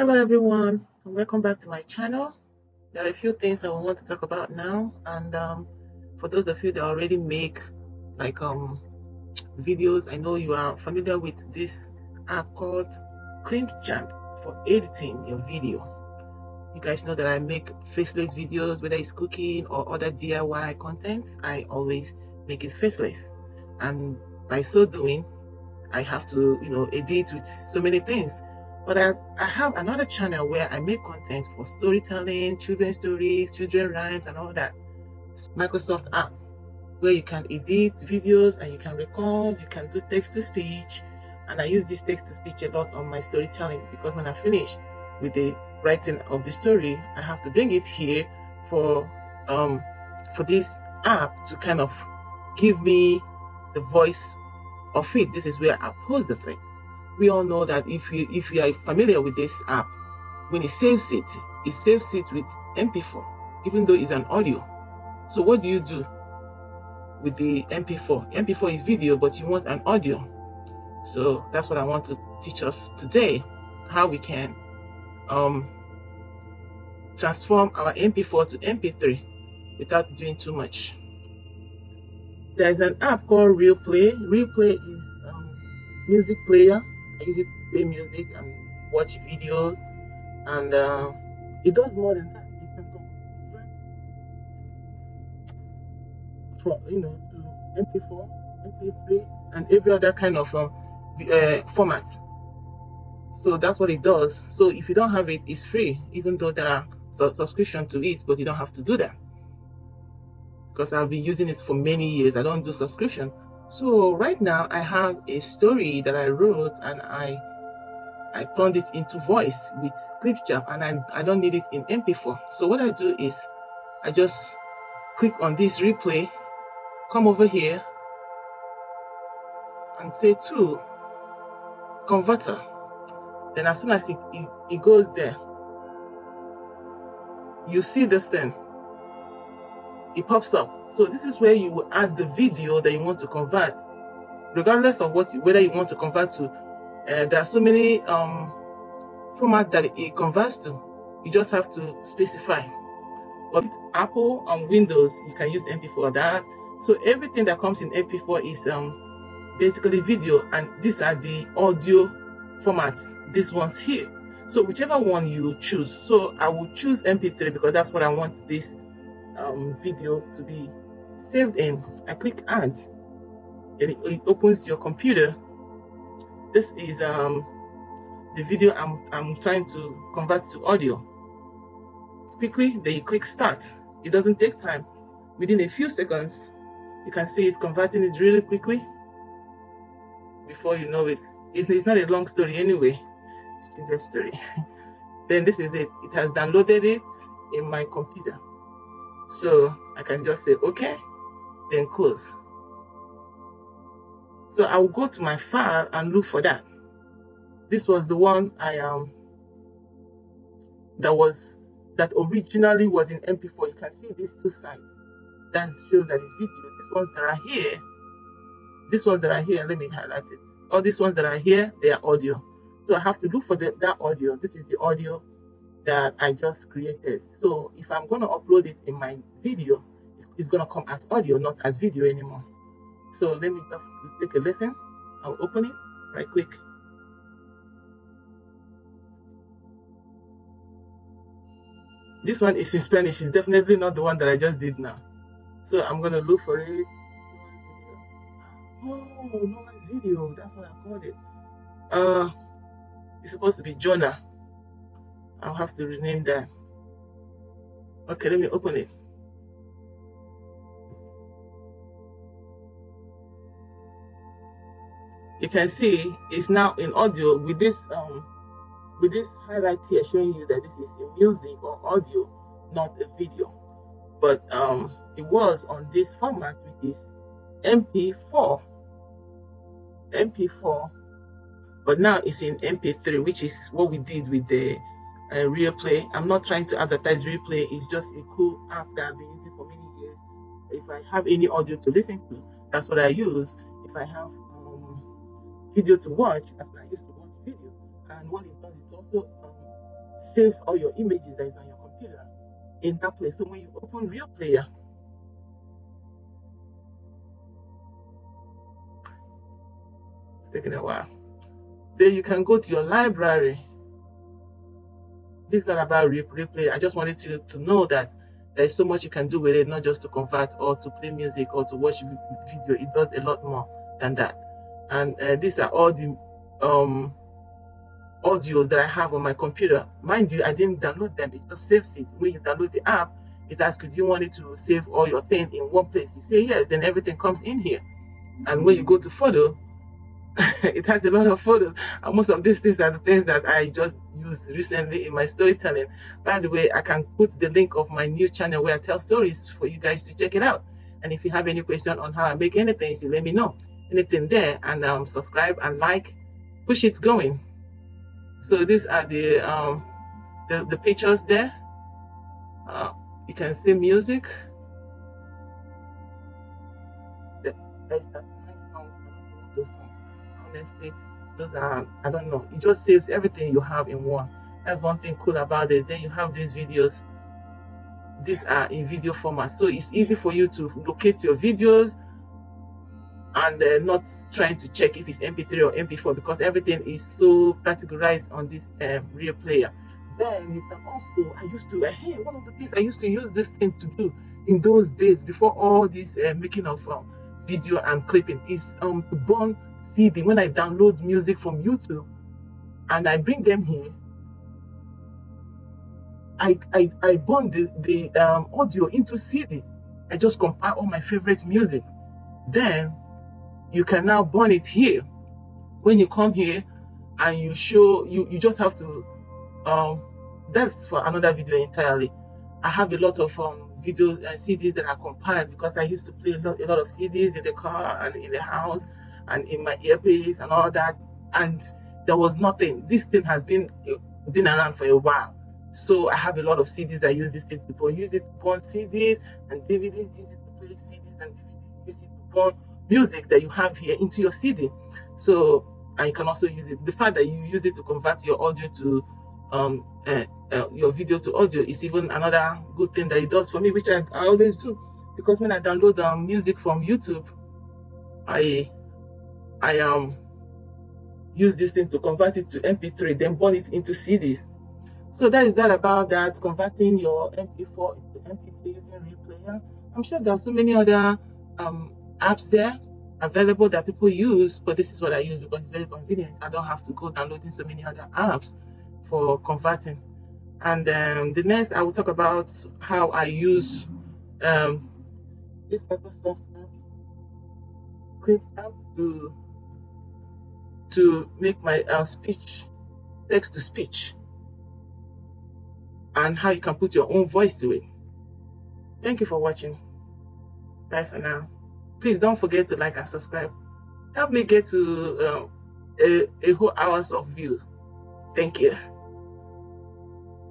Hello everyone, and welcome back to my channel. There are a few things I want to talk about now, and um, for those of you that already make like um videos, I know you are familiar with this app called Clipchamp for editing your video. You guys know that I make faceless videos, whether it's cooking or other DIY content. I always make it faceless, and by so doing, I have to you know edit with so many things but I, I have another channel where I make content for storytelling, children's stories, children rhymes, and all that. Microsoft app where you can edit videos and you can record, you can do text to speech. And I use this text to speech a lot on my storytelling because when I finish with the writing of the story, I have to bring it here for um for this app to kind of give me the voice of it. This is where I post the thing we all know that if you if you are familiar with this app, when it saves it, it saves it with MP4, even though it's an audio. So what do you do with the MP4? MP4 is video, but you want an audio. So that's what I want to teach us today, how we can um, transform our MP4 to MP3 without doing too much. There's an app called RealPlay. RealPlay is um, music player use it to play music and watch videos, and uh, it does more than that. You can convert from you know to MP4, MP3, and every other kind of um, uh, format. So that's what it does. So if you don't have it, it's free, even though there are su subscription to it, but you don't have to do that. Because I've been using it for many years. I don't do subscription. So right now I have a story that I wrote and I I turned it into voice with Clipchamp and I, I don't need it in MP4. So what I do is I just click on this replay, come over here and say to converter. Then as soon as it, it, it goes there, you see this thing it pops up. So this is where you will add the video that you want to convert, regardless of what whether you want to convert to. Uh, there are so many um, format that it converts to. You just have to specify. But Apple and Windows, you can use MP4 that. So everything that comes in MP4 is um, basically video, and these are the audio formats. These ones here. So whichever one you choose. So I will choose MP3 because that's what I want this um, video to be saved in. I click add and it, it opens your computer. This is um, the video I'm, I'm trying to convert to audio. Quickly, then you click start. It doesn't take time. Within a few seconds, you can see it converting it really quickly. Before you know it, it's, it's not a long story anyway. It's a good story. then this is it. It has downloaded it in my computer. So I can just say, okay, then close. So I will go to my file and look for that. This was the one I um that was that originally was in MP4. You can see these two sides. That shows that it's video. These ones that are here, these ones that are here, let me highlight it. All these ones that are here, they are audio. So I have to look for the, that audio. This is the audio that I just created. So if I'm going to upload it in my video, it's going to come as audio, not as video anymore. So let me just take a listen. I'll open it, right click. This one is in Spanish. It's definitely not the one that I just did now. So I'm going to look for it. Oh, no video. That's what I called it. Uh, it's supposed to be Jonah. I'll have to rename that. Okay, let me open it. You can see it's now in audio with this um with this highlight here showing you that this is a music or audio, not a video. But um it was on this format which is MP4. MP4 but now it's in MP3, which is what we did with the uh, RealPlay. I'm not trying to advertise RealPlay. It's just a cool app that I've been using for many years. If I have any audio to listen to, that's what I use. If I have um, video to watch, that's what I use to watch video. And what it does, it also um, saves all your images that is on your computer in that place. So when you open Real Player, it's taking a while. Then you can go to your library. This is not about Real Player. I just wanted you to know that there's so much you can do with it, not just to convert or to play music or to watch video. It does a lot more than that. And uh, these are all the um, audios that I have on my computer. Mind you, I didn't download them. It just saves it. When you download the app, it asks you, do you want it to save all your things in one place? You say yes, then everything comes in here. And when you go to photo, it has a lot of photos. And most of these things are the things that I just used recently in my storytelling. By the way, I can put the link of my new channel where I tell stories for you guys to check it out. And if you have any question on how I make anything, you let me know. Anything there and um, subscribe and like, push it going. So these are the um, the, the pictures there. Uh, you can see music. Those songs. Those are I don't know. It just saves everything you have in one. That's one thing cool about it. Then you have these videos. These are in video format, so it's easy for you to locate your videos and uh, not trying to check if it's MP3 or MP4 because everything is so categorized on this um, real player. Then you can also, I used to, uh, hey, one of the things I used to use this thing to do in those days before all this uh, making of um, video and clipping is um, to burn CD. When I download music from YouTube and I bring them here, I, I, I burn the, the um, audio into CD. I just compile all my favorite music. Then you can now burn it here. When you come here and you show, you, you just have to, um, that's for another video entirely. I have a lot of um, videos and CDs that are compiled because I used to play a lot, a lot of CDs in the car and in the house and in my earpiece and all that. And there was nothing. This thing has been been around for a while. So I have a lot of CDs I use this thing to burn. Use it to burn CDs and DVDs. Use it to play CDs and DVDs. Use it to burn music that you have here into your CD. So, and you can also use it. The fact that you use it to convert your audio to um, uh, uh, your video to audio is even another good thing that it does for me, which I, I always do. Because when I download um, music from YouTube, I I um use this thing to convert it to MP3, then burn it into CD. So that is that about that converting your MP4 into MP3 using RealPlayer. I'm sure there are so many other um, apps there available that people use, but this is what I use because it's very convenient. I don't have to go downloading so many other apps for converting. And um, the next, I will talk about how I use um, this app, Clip app, to to make my uh, speech text to speech, and how you can put your own voice to it. Thank you for watching. Bye for now please don't forget to like and subscribe. Help me get to um, a, a whole hours of views. Thank you.